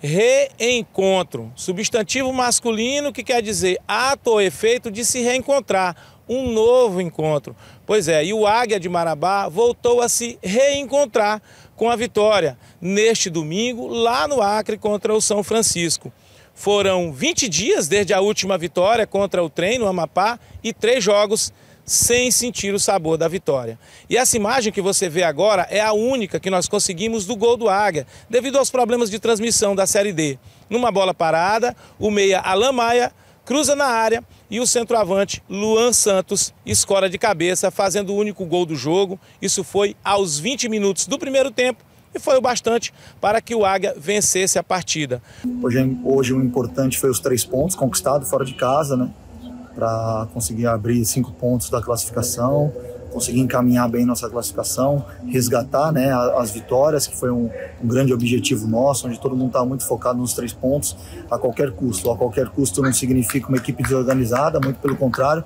reencontro. Substantivo masculino que quer dizer ato ou efeito de se reencontrar, um novo encontro. Pois é, e o Águia de Marabá voltou a se reencontrar com a vitória neste domingo lá no Acre contra o São Francisco. Foram 20 dias desde a última vitória contra o trem no Amapá e três jogos sem sentir o sabor da vitória. E essa imagem que você vê agora é a única que nós conseguimos do gol do Águia, devido aos problemas de transmissão da Série D. Numa bola parada, o meia Alan Maia cruza na área e o centroavante Luan Santos escora de cabeça, fazendo o único gol do jogo. Isso foi aos 20 minutos do primeiro tempo e foi o bastante para que o Águia vencesse a partida. Hoje, hoje o importante foi os três pontos conquistados fora de casa, né? Para conseguir abrir cinco pontos da classificação, conseguir encaminhar bem nossa classificação, resgatar né, as vitórias, que foi um, um grande objetivo nosso, onde todo mundo estava muito focado nos três pontos a qualquer custo. A qualquer custo não significa uma equipe desorganizada, muito pelo contrário,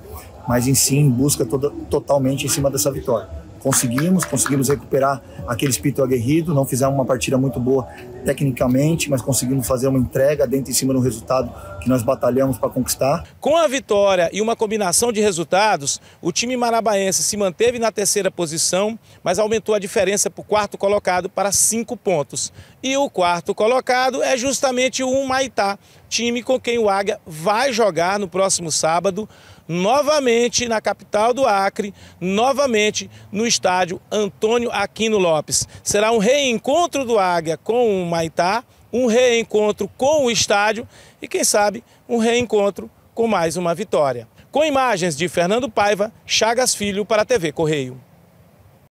mas em si busca toda, totalmente em cima dessa vitória conseguimos, conseguimos recuperar aquele espírito aguerrido, não fizemos uma partida muito boa tecnicamente, mas conseguimos fazer uma entrega dentro em cima do resultado que nós batalhamos para conquistar. Com a vitória e uma combinação de resultados, o time marabaense se manteve na terceira posição, mas aumentou a diferença para o quarto colocado para cinco pontos. E o quarto colocado é justamente o Humaitá, time com quem o Águia vai jogar no próximo sábado novamente na capital do Acre, novamente no estádio Antônio Aquino Lopes. Será um reencontro do Águia com o Maitá, um reencontro com o estádio e, quem sabe, um reencontro com mais uma vitória. Com imagens de Fernando Paiva, Chagas Filho para a TV Correio.